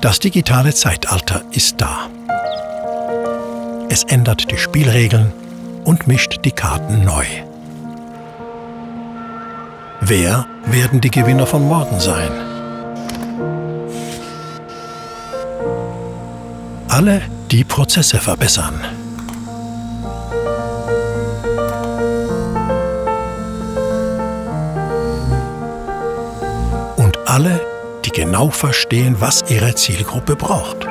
Das digitale Zeitalter ist da. Es ändert die Spielregeln und mischt die Karten neu. Wer werden die Gewinner von morgen sein? Alle, die Prozesse verbessern. Alle, die genau verstehen, was ihre Zielgruppe braucht.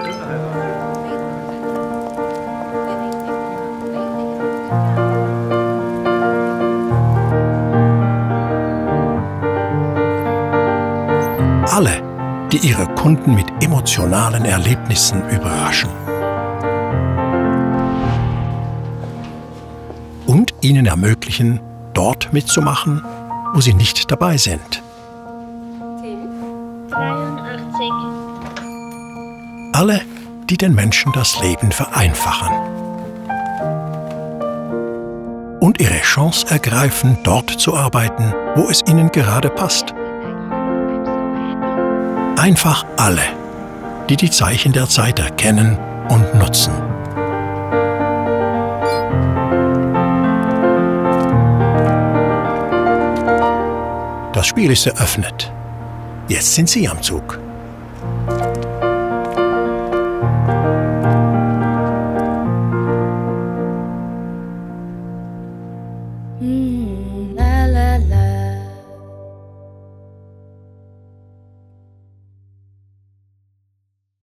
Alle, die ihre Kunden mit emotionalen Erlebnissen überraschen. Und ihnen ermöglichen, dort mitzumachen, wo sie nicht dabei sind. 83. Alle, die den Menschen das Leben vereinfachen. Und ihre Chance ergreifen, dort zu arbeiten, wo es ihnen gerade passt. Einfach alle, die die Zeichen der Zeit erkennen und nutzen. Das Spiel ist eröffnet. Jetzt sind Sie am Zug.